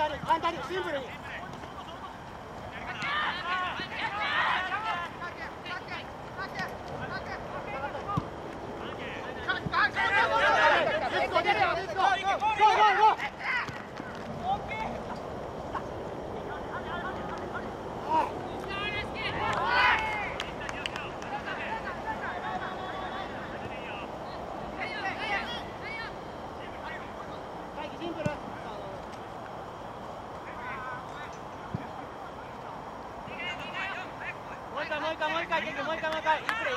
andare, andare, sempre! もう一回、もう一回、もう一回。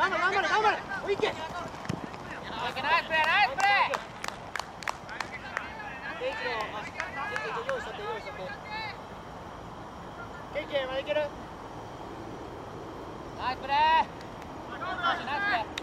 頑頑張れ頑張れナイスプレーナイスプレーケイいけるナイスプレーナイスプレー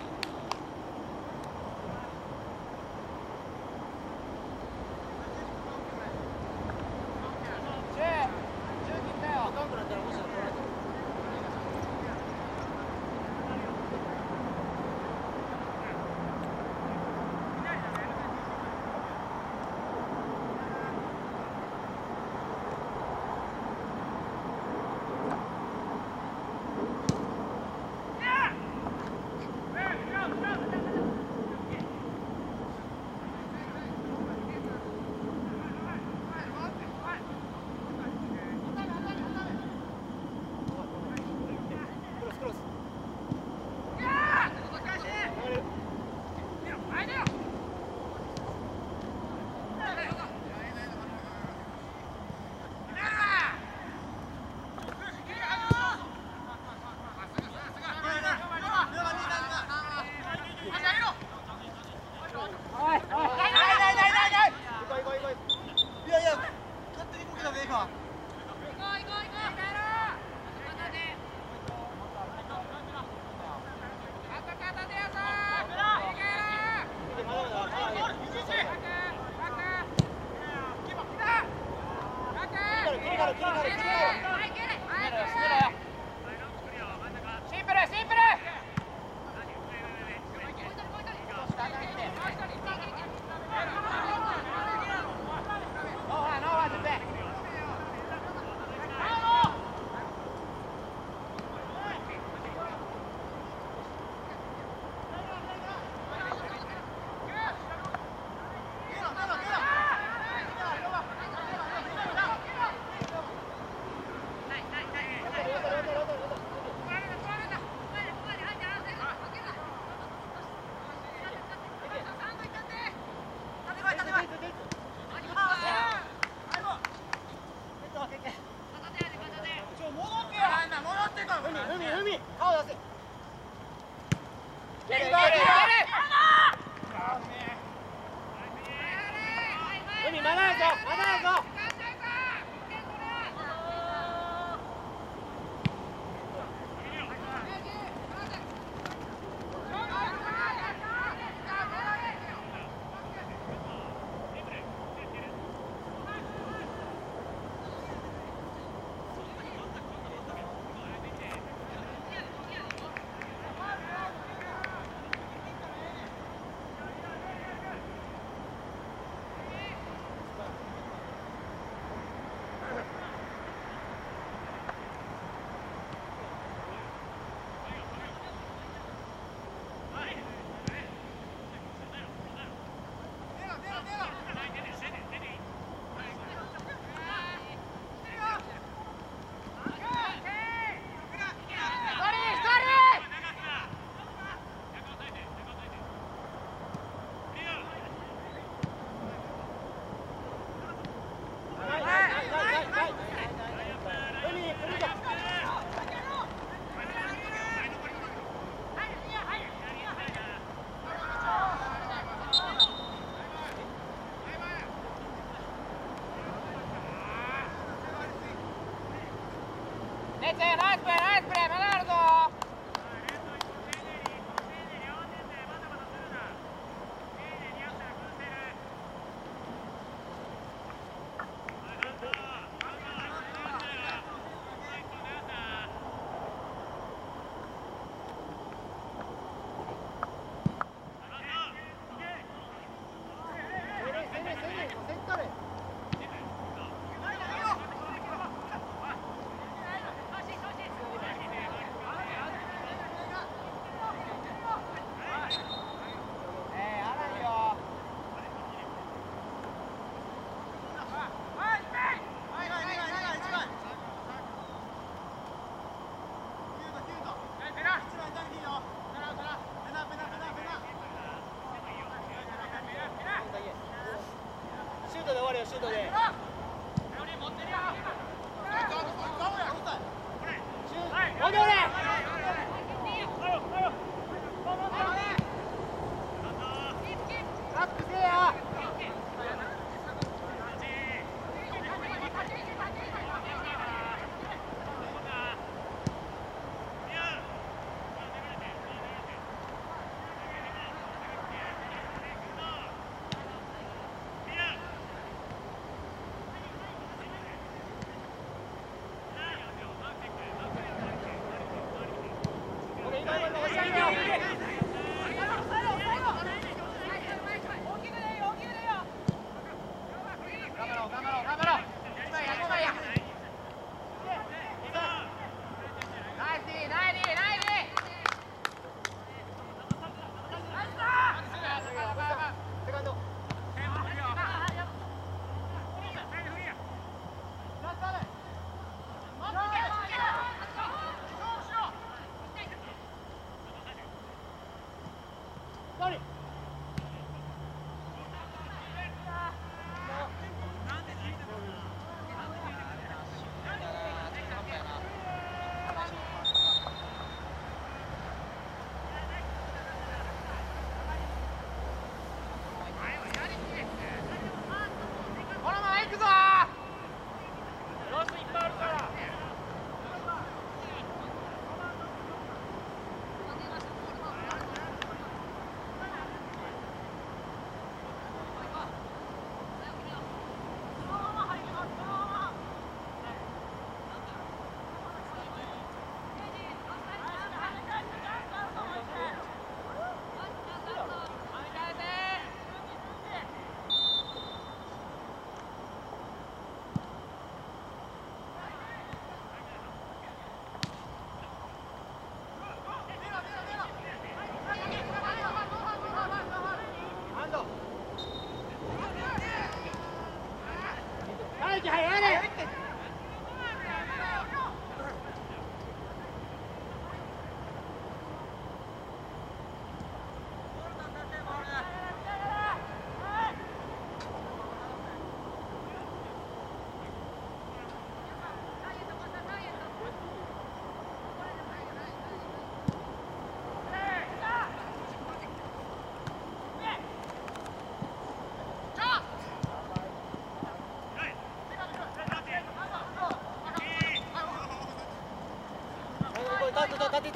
われよシュートで。戻れ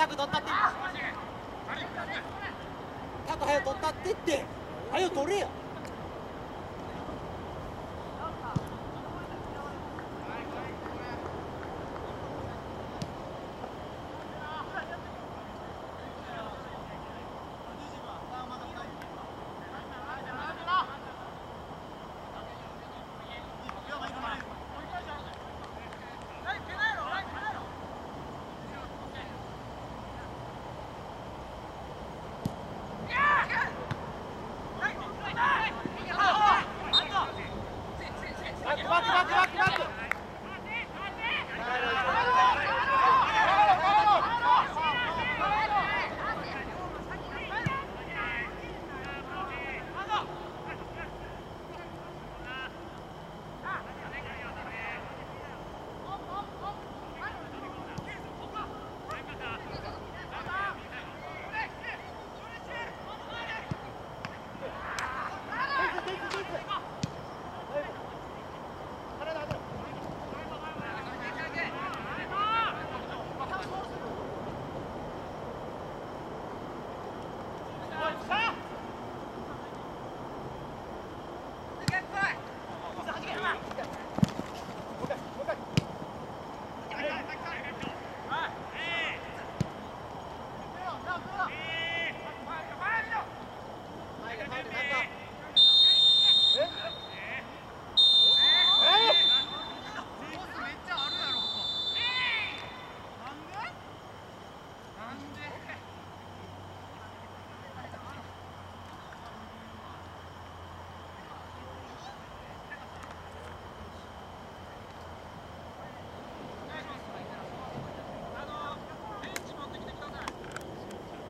く取ったって。タク早く取ったってって。早く取れよ。